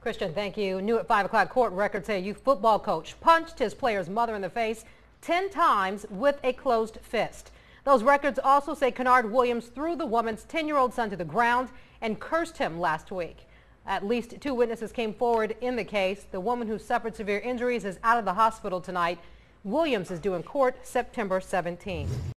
Christian, thank you. New at 5 o'clock court records say a youth football coach punched his player's mother in the face 10 times with a closed fist. Those records also say Kennard Williams threw the woman's 10-year-old son to the ground and cursed him last week. At least two witnesses came forward in the case. The woman who suffered severe injuries is out of the hospital tonight. Williams is due in court September 17.